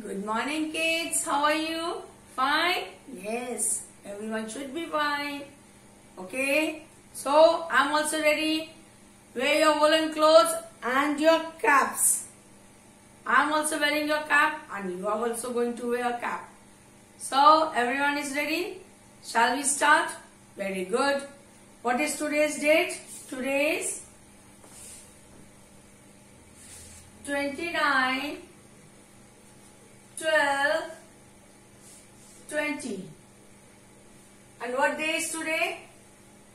Good morning kids. How are you? Fine? Yes. Everyone should be fine. Okay. So, I'm also ready. Wear your woolen clothes and your caps. I'm also wearing your cap and you are also going to wear a cap. So, everyone is ready? Shall we start? Very good. What is today's date? Today is 29 12 20 and what day is today?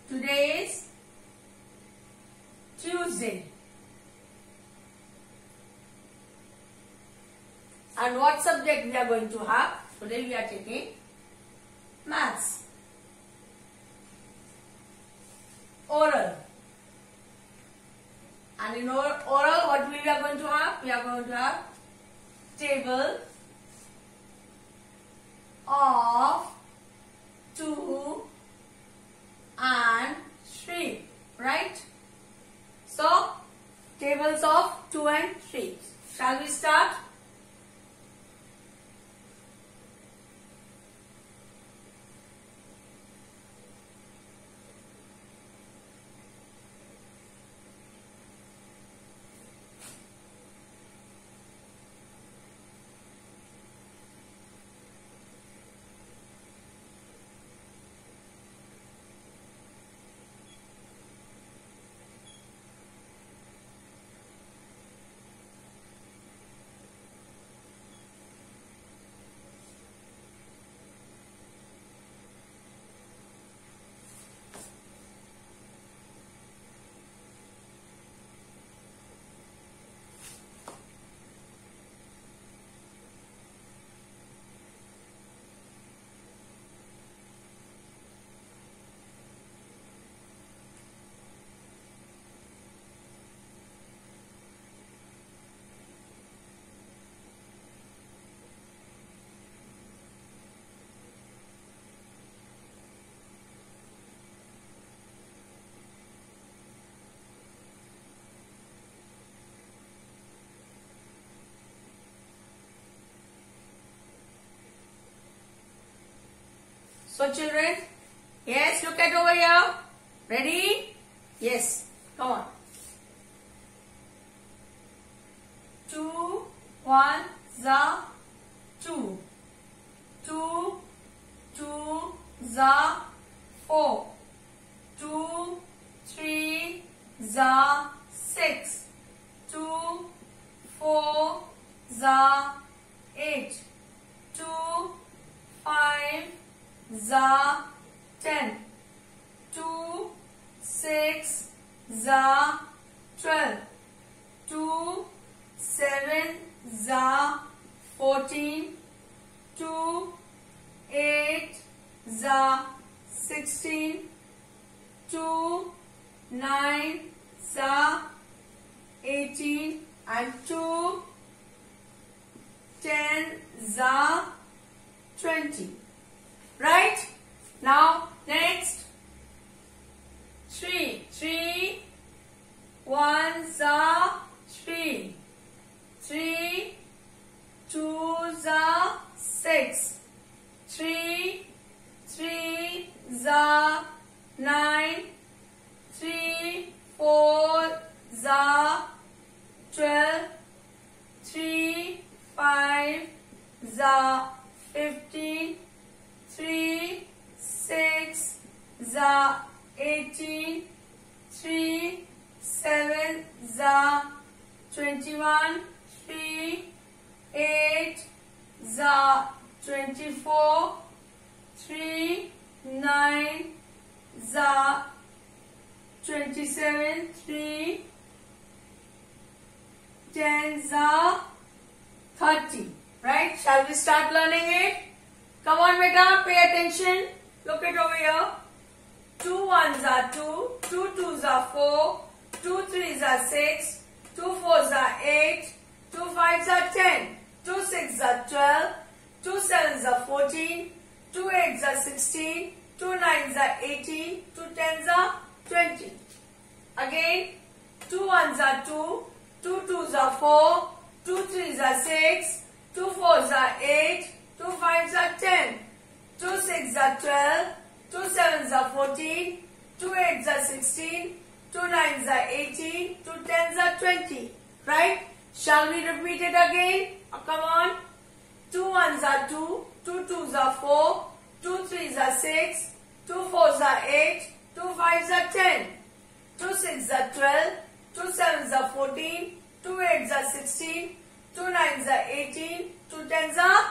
Today is tuesday. And what subject we are going to have? Today we are taking maths. Oral and in oral, what we are going to have? We are going to have table of So children, yes, look at over here. Ready? Yes, come on. Two, one, za, two. Two, two, za, four. Two, three, za, six. Two, four, za, eight. Two, five, za, ten. Two, six, za, twelve. Two, seven, za, fourteen. Two, eight, za, sixteen. Two, nine, za, eighteen. And two, ten, za, twenty. Right? Now, next. Three. Three. One, za, three. Three. Za, six. Three. Three, za, nine. Three, four, za, twelve. Three, five, za, fifteen three, six, za, eighteen, three, seven, za, twenty-one, three, eight, za, twenty-four, three, nine, za, twenty-seven, three, ten, za, thirty. Right? Shall we start learning it? Come on, beta, pay attention. Look it over here. Two ones are two, two twos are four, two threes are six, two fours are eight, two fives are ten, two sixes are twelve, two sevens are fourteen, two eights are sixteen, two nines are eighteen, two tens are twenty. Again, two ones are two, two twos are four, 2 threes are 6, 2 fours are 8, 2 fives are 10, 2 sixes are 12, 2 sevens are 14, 2 eights are 16, 2 nines are 18, 2 tens are 20. Right? Shall we repeat it again? Oh, come on. 2 ones are 2, 2 twos are 4, 2 threes are 6, 2 fours are 8, 2 fives are 10, 2 sixes are 12, 2 sevens are 14, 2 eights are 16, 2 nines are 18, 2 tens are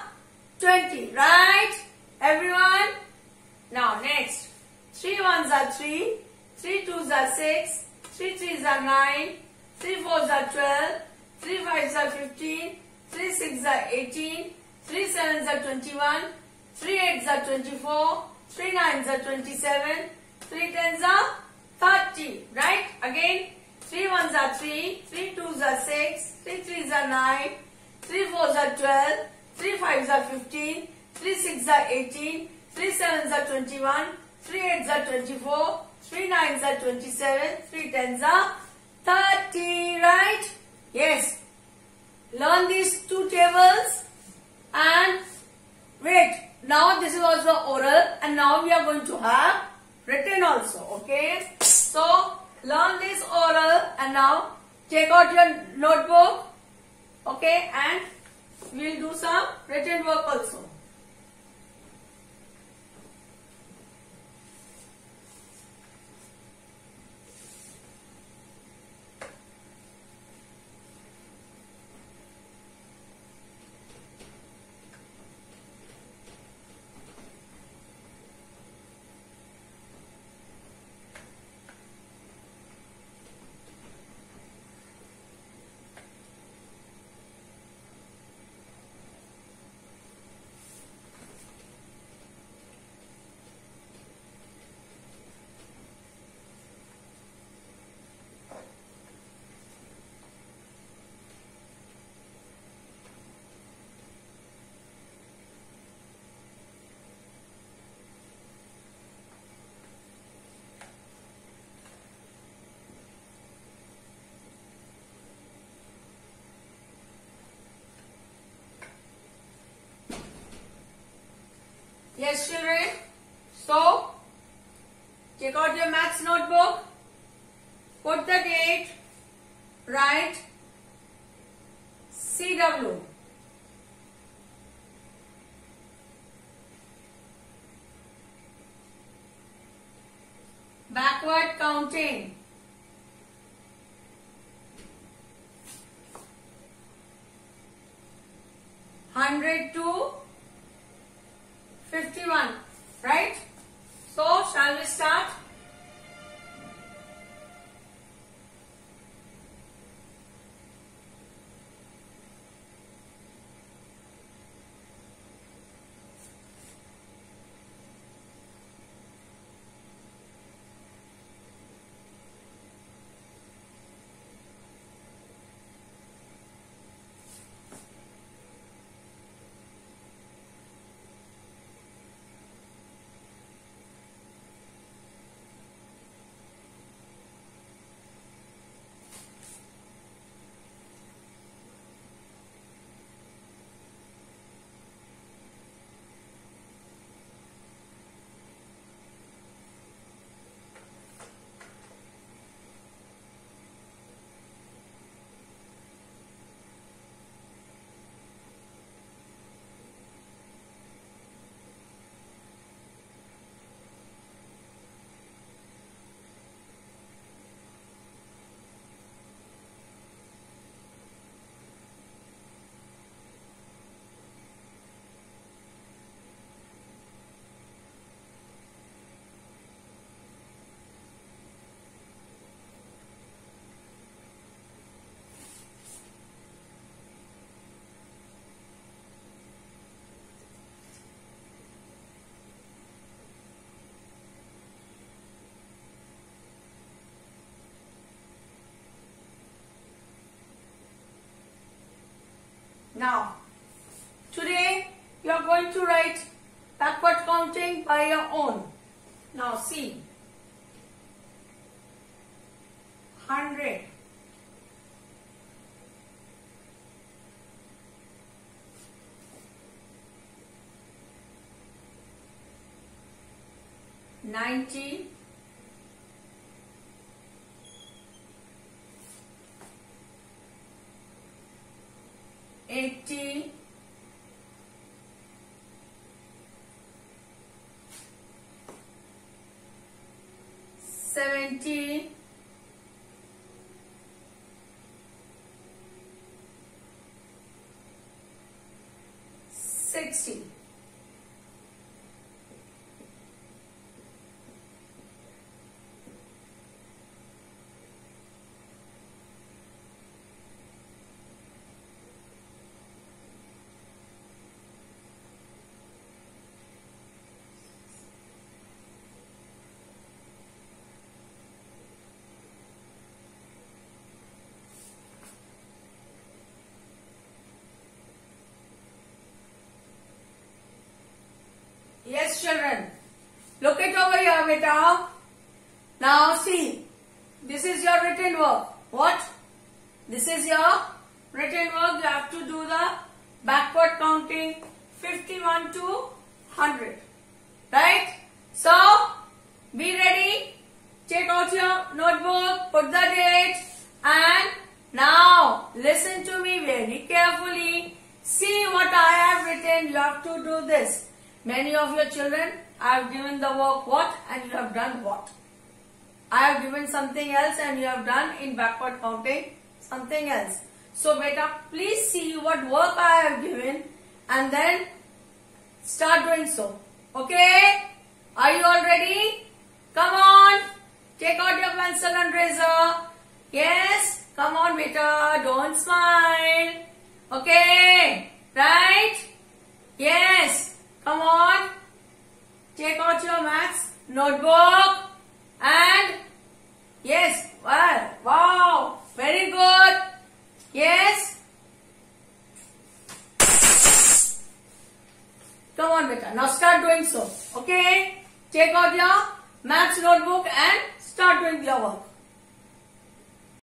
20. Right? Everyone? Now next. 3 ones are 3, 3 twos are 6, 3 threes are 9, 3 fours are 12, 3 fives are 15, 3 sixes are 18, 3 sevens are 21, 3 eights are 24, 3 nines are 27, 3 tens are 30. Right? Again, 3 ones are 3, 3 twos are 6, 3 threes are 9, 3 fours are 12, 3 fives are 15, 3 sixes are 18, 3 sevens are 21, 3 eights are 24, 3 nines are 27, 3 tens are 30. Right? Yes. Learn these two tables and wait. Now this is also oral and now we are going to have written also. Okay. So learn this oral and now take out your notebook. Okay. And we'll do some written work also. Yes, children. So, take out your maths notebook. Put the date. Write CW. Backward counting. Hundred to Now, today you are going to write backward counting by your own. Now see. 100 90 80 70 60 Yes, children. Look it Now see, this is your written work. What? This is your written work. You have to do the backward counting 51 to 100. Right? So, be ready. Take out your notebook, put the date and now listen to me very carefully. See what I have written. You have to do this. Many of your children, I have given the work what and you have done what. I have given something else and you have done in backward counting something else. So beta, please see what work I have given and then start doing so. Okay? Are you all ready? Come on. Take out your pencil and razor. Yes? Come on beta. Don't smile. Okay? Right? Yes. Come on. Take out your maths notebook and yes, well, wow, very good. Yes. Come on, beta. Now start doing so. Okay. Take out your maths notebook and start doing your work.